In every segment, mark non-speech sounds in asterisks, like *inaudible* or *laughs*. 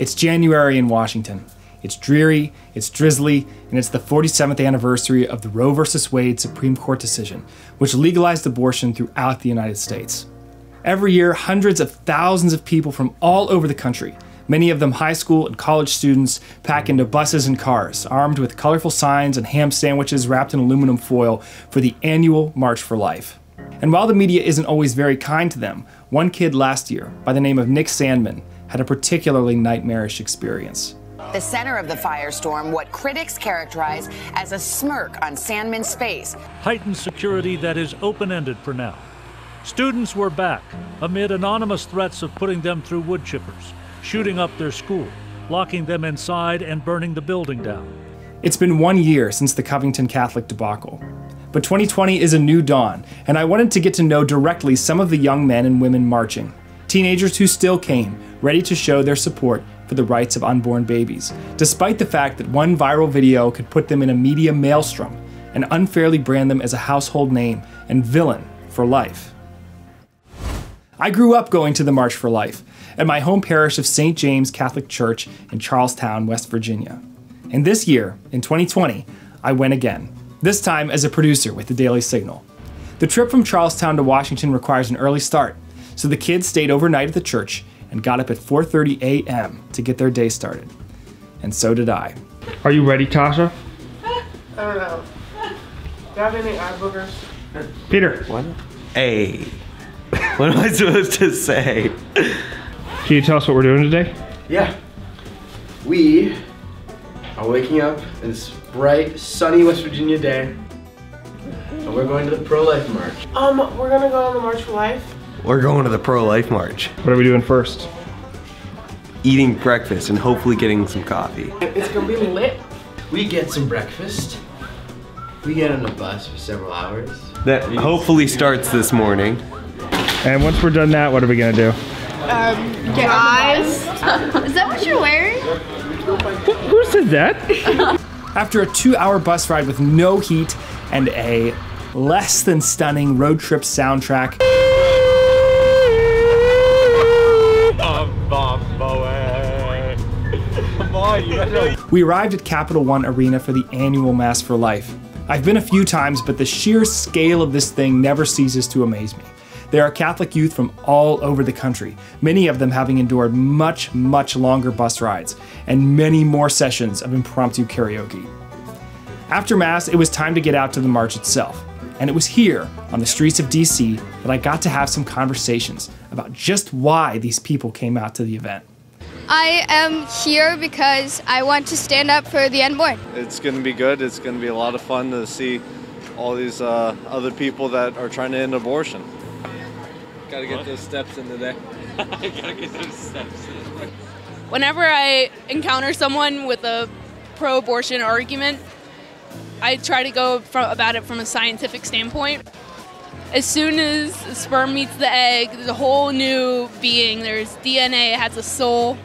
It's January in Washington. It's dreary, it's drizzly, and it's the 47th anniversary of the Roe v. Wade Supreme Court decision, which legalized abortion throughout the United States. Every year, hundreds of thousands of people from all over the country, many of them high school and college students, pack into buses and cars, armed with colorful signs and ham sandwiches wrapped in aluminum foil for the annual March for Life. And while the media isn't always very kind to them, one kid last year, by the name of Nick Sandmann, had a particularly nightmarish experience. The center of the firestorm, what critics characterize as a smirk on Sandmann's face. Heightened security that is open ended for now. Students were back amid anonymous threats of putting them through wood chippers, shooting up their school, locking them inside, and burning the building down. It's been one year since the Covington Catholic debacle. But 2020 is a new dawn, and I wanted to get to know directly some of the young men and women marching. Teenagers who still came, ready to show their support for the rights of unborn babies, despite the fact that one viral video could put them in a media maelstrom and unfairly brand them as a household name and villain for life. I grew up going to the March for Life at my home parish of St. James Catholic Church in Charles Town, West Virginia. And this year, in 2020, I went again, this time as a producer with the Daily Signal. The trip from Charles Town to Washington requires an early start, so the kids stayed overnight at the church and got up at 4:30 a.m. to get their day started. And so did I. Are you ready, Tasha? I don't know. Do you have any eye boogers? Peter. What? Hey. What am I supposed to say? Can you tell us what we're doing today? Yeah. We are waking up in this bright, sunny West Virginia day. And we're going to the pro-life march. Um, we're gonna go on the March for Life. We're going to the pro-life march. What are we doing first? Eating breakfast and hopefully getting some coffee. It's gonna be lit. We get some breakfast. We get on a bus for several hours. That hopefully starts this morning. And once we're done that, what are we gonna do? Um, Guys, is that what you're wearing? Who said that? *laughs* After a two hour bus ride with no heat and a less than stunning road trip soundtrack, *laughs* we arrived at Capital One Arena for the annual Mass for Life. I've been a few times, but the sheer scale of this thing never ceases to amaze me. There are Catholic youth from all over the country, many of them having endured much, much longer bus rides, and many more sessions of impromptu karaoke. After Mass, it was time to get out to the march itself. And it was here, on the streets of DC, that I got to have some conversations about just why these people came out to the event. I am here because I want to stand up for the unborn. It's going to be good. It's going to be a lot of fun to see all these uh, other people that are trying to end abortion. Gotta get those steps in today. *laughs* Gotta get those steps in. Whenever I encounter someone with a pro abortion argument, I try to go from, about it from a scientific standpoint. As soon as the sperm meets the egg, there's a whole new being. There's DNA, it has a soul,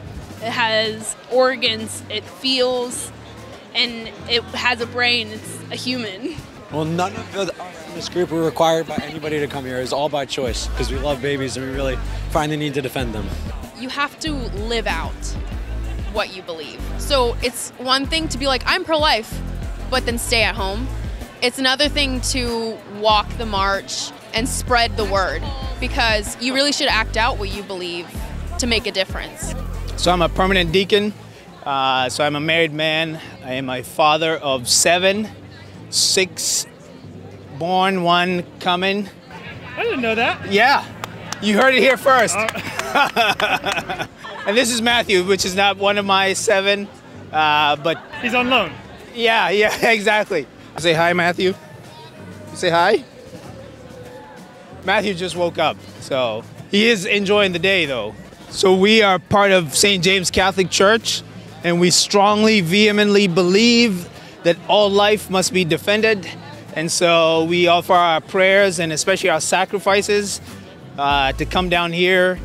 it has organs, it feels, and it has a brain. It's a human. Well, none of us in this group were required by anybody to come here. It's all by choice because we love babies and we really find the need to defend them. You have to live out what you believe. So it's one thing to be like, I'm pro life, but then stay at home. It's another thing to walk the march and spread the word because you really should act out what you believe to make a difference. So I'm a permanent deacon. Uh, so I'm a married man. I am a father of seven, six born, one coming. I didn't know that. Yeah, you heard it here first. *laughs* and this is Matthew, which is not one of my seven, uh, but he's on loan. Yeah, yeah, *laughs* exactly. Say hi, Matthew. Say hi. Matthew just woke up, so he is enjoying the day though. So we are part of St. James Catholic Church, and we strongly, vehemently believe that all life must be defended. And so we offer our prayers and especially our sacrifices uh, to come down here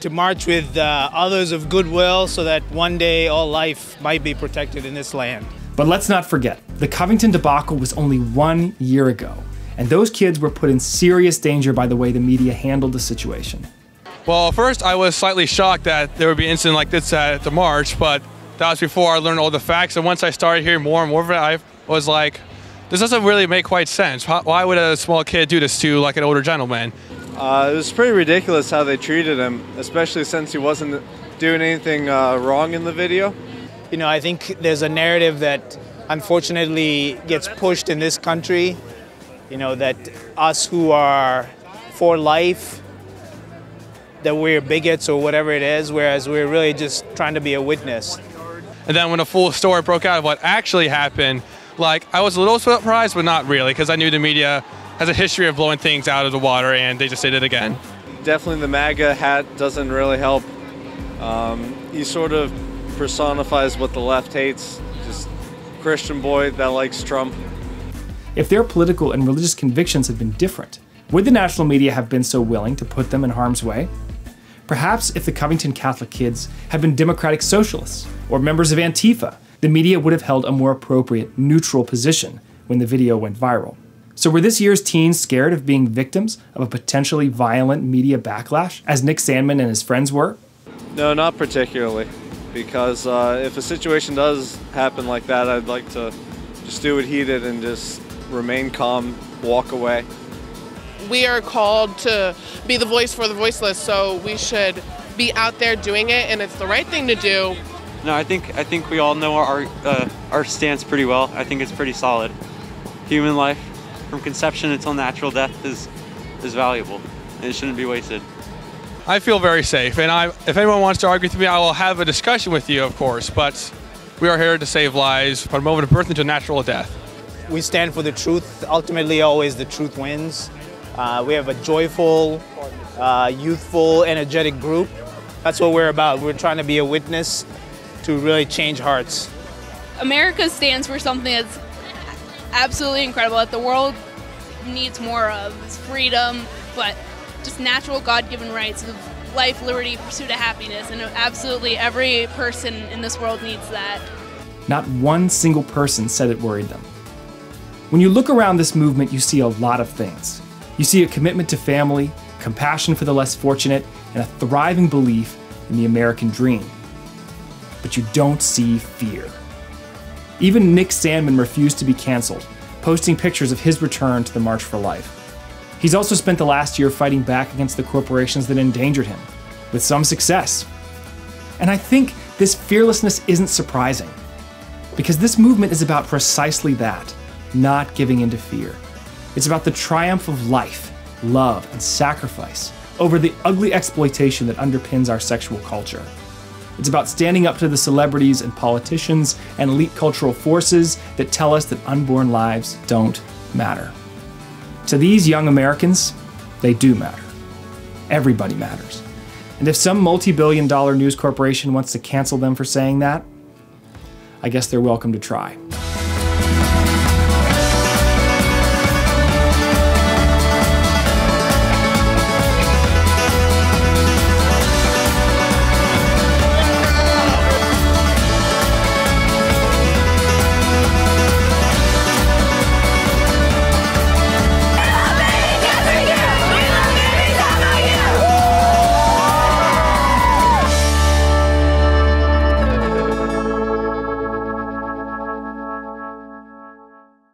to march with uh, others of goodwill so that one day all life might be protected in this land. But let's not forget, the Covington debacle was only one year ago, and those kids were put in serious danger by the way the media handled the situation. Well, first I was slightly shocked that there would be an incident like this at the march, but that was before I learned all the facts. And once I started hearing more and more of it, I was like, this doesn't really make quite sense. Why would a small kid do this to like an older gentleman? Uh, it was pretty ridiculous how they treated him, especially since he wasn't doing anything uh, wrong in the video. You know, I think there's a narrative that unfortunately gets pushed in this country, you know, that us who are for life, that we're bigots or whatever it is, whereas we're really just trying to be a witness. And then when a full story broke out of what actually happened, like I was a little surprised, but not really, because I knew the media has a history of blowing things out of the water, and they just did it again. Definitely the MAGA hat doesn't really help. Um, he sort of personifies what the left hates, just Christian boy that likes Trump. If their political and religious convictions had been different, would the national media have been so willing to put them in harm's way? Perhaps if the Covington Catholic kids had been democratic socialists or members of Antifa, the media would have held a more appropriate, neutral position when the video went viral. So were this year's teens scared of being victims of a potentially violent media backlash, as Nick Sandmann and his friends were? No, not particularly. Because uh, if a situation does happen like that, I'd like to just do it heated and just remain calm, walk away. We are called to be the voice for the voiceless, so we should be out there doing it, and it's the right thing to do. No, I think I think we all know our uh, our stance pretty well. I think it's pretty solid. Human life, from conception until natural death, is is valuable, and it shouldn't be wasted. I feel very safe, and I, if anyone wants to argue with me, I will have a discussion with you, of course. But we are here to save lives from a moment of birth until natural death. We stand for the truth. Ultimately, always the truth wins. Uh, we have a joyful, uh, youthful, energetic group. That's what we're about. We're trying to be a witness to really change hearts. America stands for something that's absolutely incredible that the world needs more of. It's freedom, but just natural God-given rights of life, liberty, pursuit of happiness, and absolutely every person in this world needs that. Not one single person said it worried them. When you look around this movement, you see a lot of things. You see a commitment to family, compassion for the less fortunate, and a thriving belief in the American dream. But you don't see fear. Even Nick Sandmann refused to be canceled, posting pictures of his return to the March for Life. He's also spent the last year fighting back against the corporations that endangered him, with some success. And I think this fearlessness isn't surprising, because this movement is about precisely that not giving in to fear. It's about the triumph of life, love, and sacrifice over the ugly exploitation that underpins our sexual culture. It's about standing up to the celebrities and politicians and elite cultural forces that tell us that unborn lives don't matter. To these young Americans, they do matter. Everybody matters. And if some multi billion dollar news corporation wants to cancel them for saying that, I guess they're welcome to try.